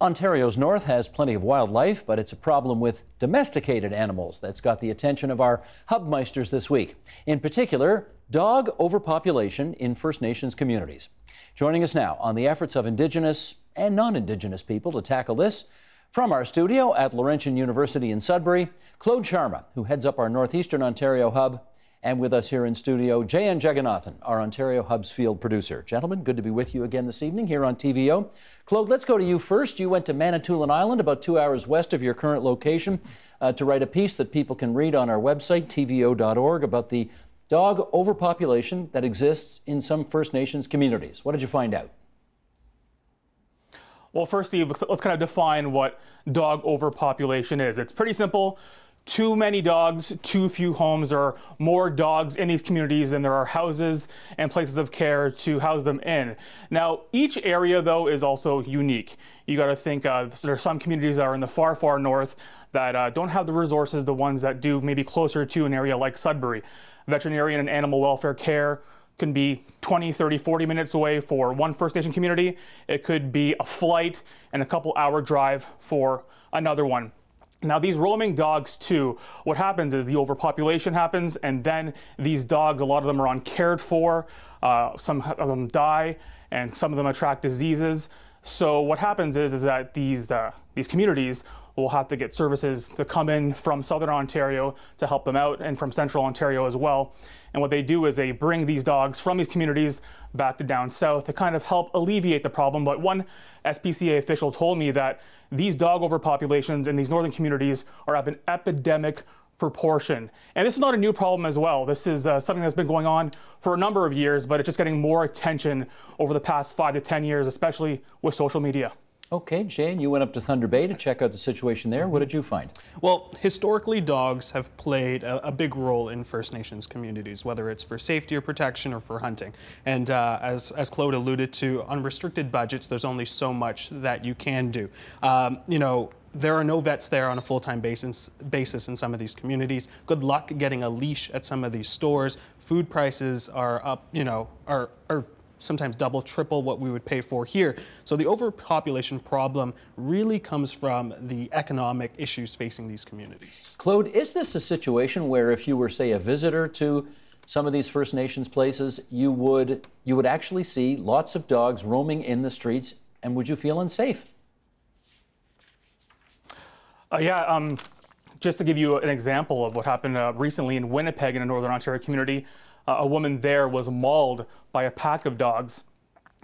Ontario's north has plenty of wildlife, but it's a problem with domesticated animals that's got the attention of our hubmeisters this week. In particular, dog overpopulation in First Nations communities. Joining us now on the efforts of Indigenous and non Indigenous people to tackle this, from our studio at Laurentian University in Sudbury, Claude Sharma, who heads up our Northeastern Ontario hub, and with us here in studio, Jayan Jagannathan, our Ontario Hub's field producer. Gentlemen, good to be with you again this evening here on TVO. Claude, let's go to you first. You went to Manitoulin Island, about two hours west of your current location, uh, to write a piece that people can read on our website, tvo.org, about the dog overpopulation that exists in some First Nations communities. What did you find out? Well, first, Steve, let's kind of define what dog overpopulation is. It's pretty simple too many dogs, too few homes. Are more dogs in these communities than there are houses and places of care to house them in. Now, each area, though, is also unique. You got to think uh, there are some communities that are in the far, far north that uh, don't have the resources, the ones that do maybe closer to an area like Sudbury. Veterinarian and animal welfare care can be 20, 30, 40 minutes away for one First Nation community. It could be a flight and a couple hour drive for another one. Now, these roaming dogs, too, what happens is the overpopulation happens, and then these dogs, a lot of them are uncared for. Uh, some of them die, and some of them attract diseases. So, what happens is, is that these, uh, these communities will have to get services to come in from southern Ontario to help them out and from central Ontario as well. And what they do is they bring these dogs from these communities back to down south to kind of help alleviate the problem. But one SPCA official told me that these dog overpopulations in these northern communities are at an epidemic proportion. And this is not a new problem as well. This is uh, something that's been going on for a number of years, but it's just getting more attention over the past five to 10 years, especially with social media. Okay, Jane, you went up to Thunder Bay to check out the situation there. What did you find? Well, historically, dogs have played a, a big role in First Nations communities, whether it's for safety or protection or for hunting. And uh, as, as Claude alluded to, unrestricted budgets, there's only so much that you can do. Um, you know, there are no vets there on a full-time basis, basis in some of these communities. Good luck getting a leash at some of these stores. Food prices are up, you know, are, are sometimes double, triple what we would pay for here. So the overpopulation problem really comes from the economic issues facing these communities. Claude, is this a situation where if you were, say, a visitor to some of these First Nations places, you would you would actually see lots of dogs roaming in the streets, and would you feel unsafe? Uh, yeah. Um, just to give you an example of what happened uh, recently in Winnipeg in a Northern Ontario community, uh, a woman there was mauled by a pack of dogs,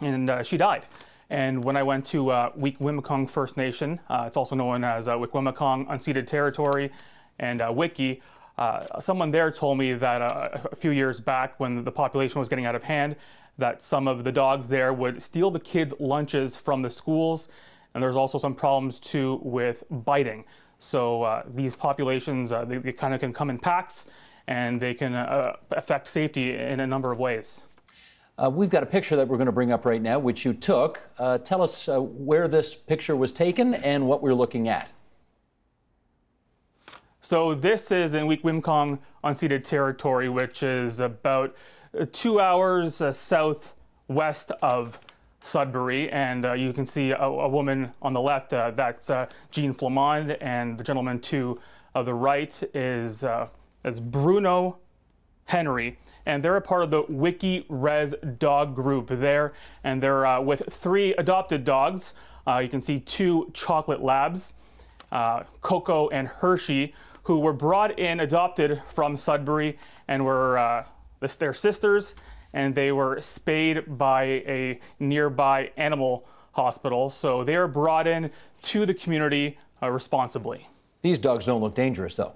and uh, she died. And when I went to uh, First Nation, uh, it's also known as uh, Wikwemikong Unceded Territory, and uh, Wiki, uh, someone there told me that uh, a few years back, when the population was getting out of hand, that some of the dogs there would steal the kids' lunches from the schools, and there's also some problems too with biting. So these populations, they, they kind of can come in packs, and they can uh, affect safety in a number of ways. Uh, we've got a picture that we're going to bring up right now, which you took. Uh, tell us uh, where this picture was taken and what we're looking at. So this is in Wikwemikong unceded territory, which is about uh, two hours uh, southwest of Sudbury, and uh, you can see a, a, woman on the left. Uh, that's uh, Jean Flamond, and the gentleman to the right is that's Bruno Henry, and they're a part of the Wiki Res dog group there, and they're uh, with three adopted dogs. Uh, you can see two chocolate labs, uh, Coco and Hershey, who were brought in, adopted from Sudbury, and were uh, their sisters, and they were spayed by a nearby animal hospital. So they are brought in to the community uh, responsibly. These dogs don't look dangerous, though.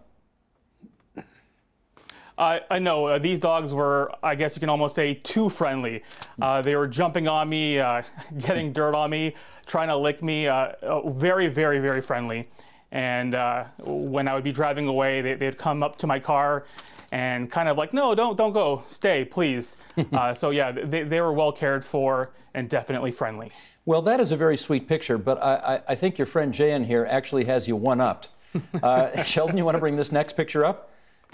Uh, I know uh, these dogs were, I guess you can almost say, too friendly. Uh, they were jumping on me, uh, getting dirt on me, trying to lick me. Uh, uh, very, very, very friendly. And when I would be driving away, they, would come up to my car and kind of like, no, don't, don't go, stay, please. so yeah, they, they were well cared for and definitely friendly. Well, that is a very sweet picture, but I, I, I think your friend Jayan here actually has you one-upped. Sheldon, you want to bring this next picture up?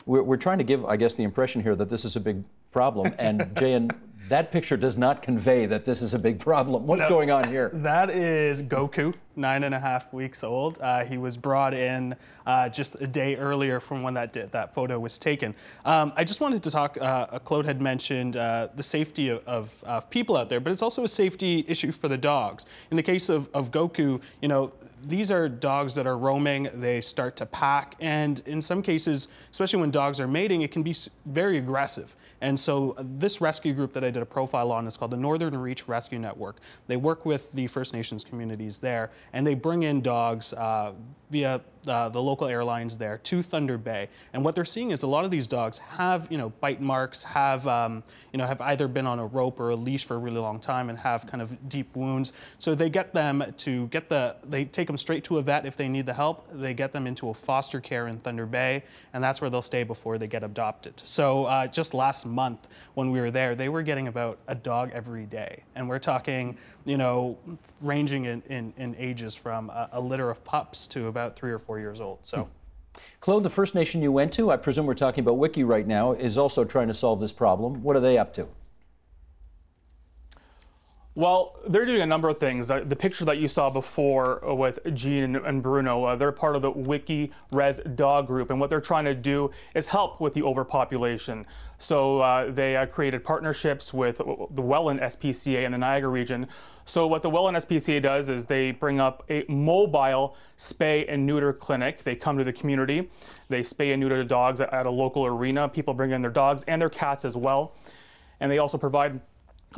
We're, we're trying to give, I guess, the impression here that this is a big problem. And Jay and that picture does not convey that this is a big problem. What's no, going on here? That is Goku. nine and a half weeks old. Uh, he was brought in uh, just a day earlier from when that did, that photo was taken. Um, I just wanted to talk. Uh, Claude had mentioned uh, the safety of, of, of, people out there, but it's also a safety issue for the dogs. In the case of, of Goku, you know, these are dogs that are roaming, they start to pack, and in some cases, especially when dogs are mating, it can be very aggressive. And so uh, this rescue group that I did a profile on is called the Northern Reach Rescue Network. They work with the First Nations communities there, and they bring in dogs uh, via uh, the local airlines there to Thunder Bay. And what they're seeing is a lot of these dogs have, you know, bite marks, have, um, you know, have either been on a rope or a leash for a really long time and have kind of deep wounds. So they get them to get the, they take them straight to a vet if they need the help. They get them into a foster care in Thunder Bay, and that's where they'll stay before they get adopted. So uh, just last month when we were there, they were getting about a dog every day. And we're talking, you know, ranging in, in, in ages from a, a litter of pups to about three or four years old. So. Hmm. Claude, the First Nation you went to, I presume we're talking about Wiki right now, is also trying to solve this problem. What are they up to? Well, they're doing a number of things. Uh, the picture that you saw before with Jean and, Bruno, uh, they're part of the Wiki Res Dog Group, and what they're trying to do is help with the overpopulation. So uh, they uh, created partnerships with the Welland SPCA in the Niagara region. So what the Welland SPCA does is they bring up a mobile spay and neuter clinic. They come to the community, they spay and neuter the dogs at, at a local arena. People bring in their dogs and their cats as well, and they also provide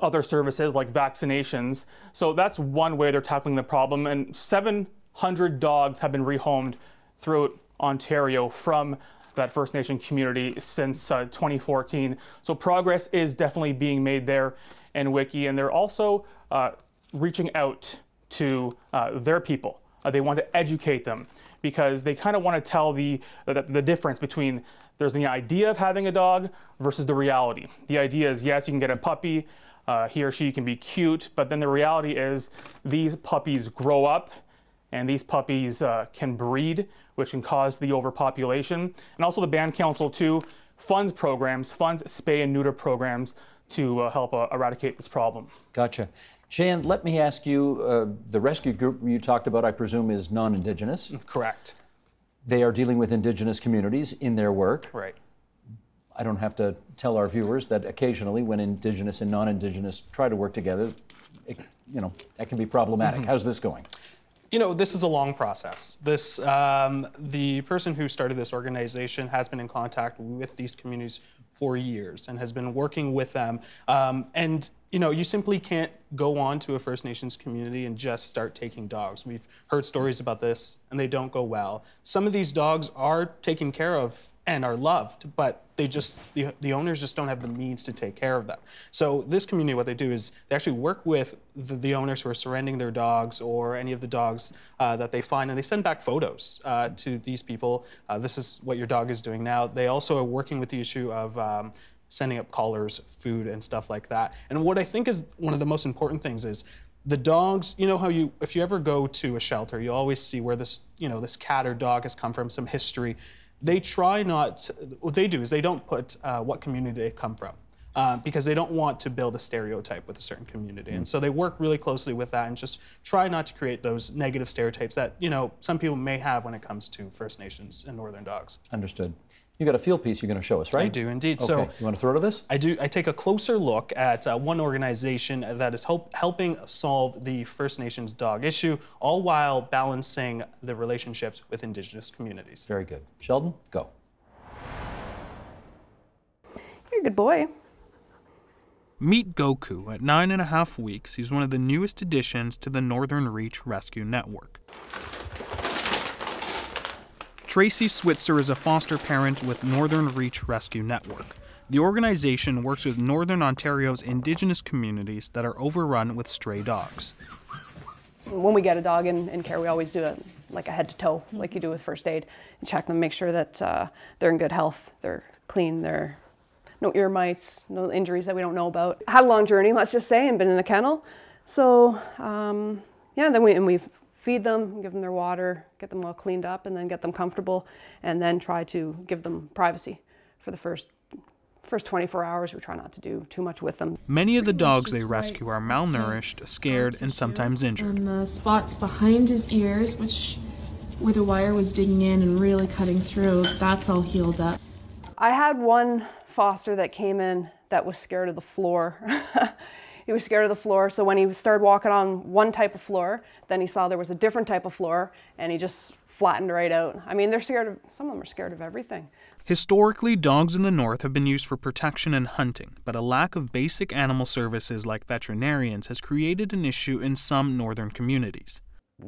other services like vaccinations. So that's one way they're tackling the problem. And 700 dogs have been rehomed throughout Ontario from that First Nation community since uh, 2014. So progress is definitely being made there in Wiki, and they're also uh, reaching out to uh, their people. Uh, they want to educate them because they kind of want to tell the, the, the difference between there's the idea of having a dog versus the reality. The idea is yes, you can get a puppy, uh, he or she can be cute, but then the reality is these puppies grow up and these puppies uh, can breed, which can cause the overpopulation. And also the band council too funds programs, funds spay and neuter programs to uh, help uh, eradicate this problem. Gotcha. Jan, let me ask you, uh, the rescue group you talked about, I presume, is non-Indigenous? Correct. They are dealing with Indigenous communities in their work. Right. I don't have to tell our viewers that occasionally when Indigenous and non-Indigenous try to work together, it, you know, that can be problematic. Mm-hmm. How's this going? You know, this is a long process. This, um, the person who started this organization has been in contact with these communities for years and has been working with them. Um, and you know, you simply can't go on to a First Nations community and just start taking dogs. We've heard stories about this, and they don't go well. Some of these dogs are taken care of and are loved, but they just the, the owners just don't have the means to take care of them. So this community, what they do is they actually work with the, the owners who are surrendering their dogs or any of the dogs uh, that they find, and they send back photos uh, to these people. Uh, this is what your dog is doing now. They also are working with the issue of um, sending up collars, food, and stuff like that. And what I think is one of the most important things is the dogs, you know how you, if you ever go to a shelter, you always see where this, you know, this cat or dog has come from, some history they try not, what they do is they don't put uh, what community they come from. Uh, because they don't want to build a stereotype with a certain community. And mm. so they work really closely with that and just try not to create those negative stereotypes that, you know, some people may have when it comes to First Nations and Northern dogs. Understood. You got a field piece you're going to show us, right? I do indeed. Okay. So you want to throw to this? I do. I take a closer look at uh, one organization that is help, helping solve the First Nations dog issue, all while balancing the relationships with Indigenous communities. Very good. Sheldon, go. You're a good boy. Meet Goku. At nine and a half weeks, he's one of the newest additions to the Northern Reach Rescue Network. Tracy Switzer is a foster parent with Northern Reach Rescue Network. The organization works with Northern Ontario's Indigenous communities that are overrun with stray dogs. When we get a dog in, in care, we always do it like a head to toe, like you do with first aid, and check them, make sure that uh, they're in good health, they're clean, they're no ear mites, no injuries that we don't know about. Had a long journey, let's just say, and been in a kennel. So um, yeah, then we and we've feed them, give them their water, get them all cleaned up, and then get them comfortable, and then try to give them privacy for the first First 24 hours, we try not to do too much with them. Many of the dogs they rescue are malnourished, scared, and sometimes injured. And the spots behind his ears, which where the wire was digging in and really cutting through, that's all healed up. I had one foster that came in that was scared of the floor. he was scared of the floor, so when he started walking on one type of floor, then he saw there was a different type of floor, and he just flattened right out. I mean, they're scared of, some of them are scared of everything. Historically, dogs in the north have been used for protection and hunting, but a lack of basic animal services like veterinarians has created an issue in some northern communities.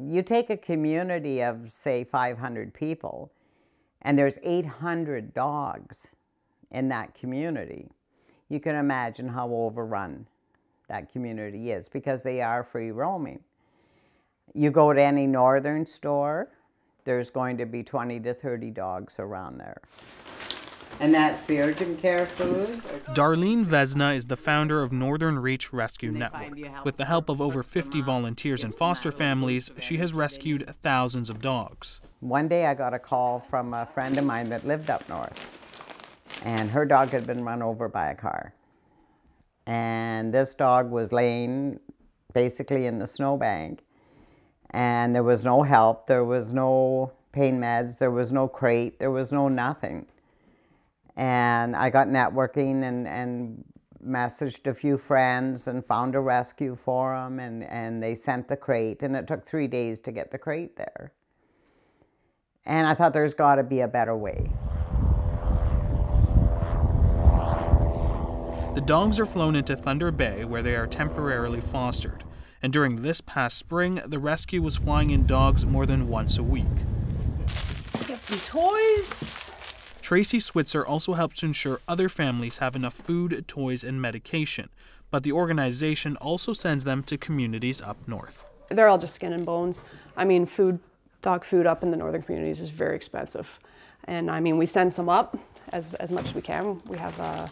You take a community of, say, 500 people, and there's 800 dogs in that community. You can imagine how overrun that community is because they are free roaming. You go to any northern store, there's going to be 20 to 30 dogs around there. And that's the urgent care food. Darlene Vesna is the founder of Northern Reach Rescue Network. With the help of over 50 volunteers and foster families, she has rescued thousands of dogs. One day I got a call from a friend of mine that lived up north, and her dog had been run over by a car. And this dog was laying basically in the snowbank, and there was no help, there was no pain meds, there was no crate, there was no nothing. And I got networking and, and messaged a few friends and found a rescue for them and, and they sent the crate and it took three days to get the crate there. And I thought there's got to be a better way. The dogs are flown into Thunder Bay where they are temporarily fostered. And during this past spring, the rescue was flying in dogs more than once a week. Get some toys. Tracy Switzer also helps to ensure other families have enough food, toys, and medication, but the organization also sends them to communities up north. They're all just skin and bones. I mean, food, dog food up in the northern communities is very expensive. And I mean, we send some up as, as much as we can. We have, uh,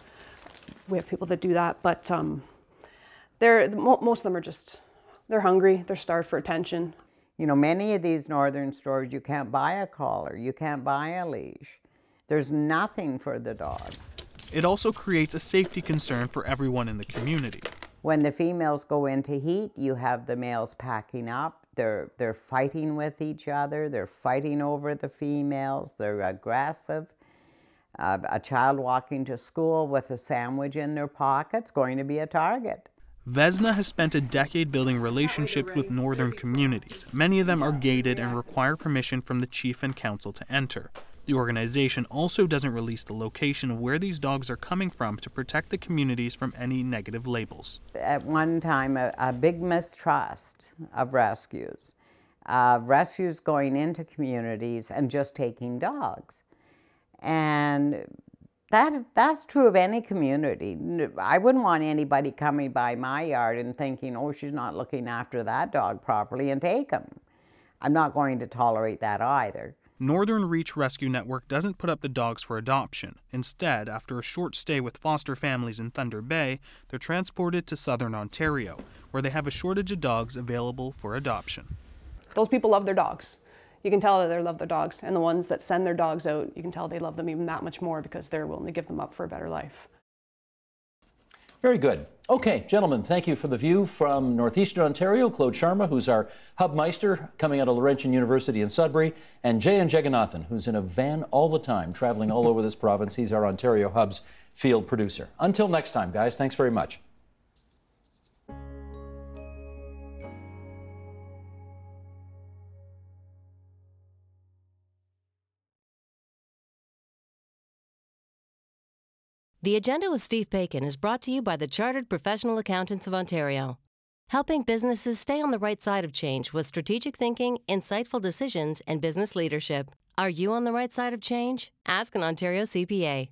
we have people that do that, but um, they're, most of them are just, they're hungry, they're starved for attention. You know, many of these northern stores, you can't buy a collar, you can't buy a leash. There's nothing for the dogs. It also creates a safety concern for everyone in the community. When the females go into heat, you have the males packing up. They're, they're fighting with each other. They're fighting over the females. They're aggressive. Uh, a child walking to school with a sandwich in their pocket's going to be a target. Vesna has spent a decade building relationships with northern communities. Many of them are gated and require permission from the chief and council to enter. The organization also doesn't release the location of where these dogs are coming from to protect the communities from any negative labels. At one time, a, a big mistrust of rescues. Uh, rescues going into communities and just taking dogs. And that, that's true of any community. I wouldn't want anybody coming by my yard and thinking, oh, she's not looking after that dog properly and take him. I'm not going to tolerate that either. Northern Reach Rescue Network doesn't put up the dogs for adoption. Instead, after a short stay with foster families in Thunder Bay, they're transported to southern Ontario, where they have a shortage of dogs available for adoption. Those people love their dogs. You can tell that they love their dogs, and the ones that send their dogs out, you can tell they love them even that much more because they're willing to give them up for a better life. Very good. Okay, gentlemen, thank you for the view from Northeastern Ontario. Claude Sharma, who's our hubmeister coming out of Laurentian University in Sudbury, and Jayan Jagannathan, who's in a van all the time, traveling all over this province. He's our Ontario Hub's field producer. Until next time, guys, thanks very much. The Agenda with Steve Paikin is brought to you by the Chartered Professional Accountants of Ontario, helping businesses stay on the right side of change with strategic thinking, insightful decisions, and business leadership. Are you on the right side of change? Ask an Ontario CPA.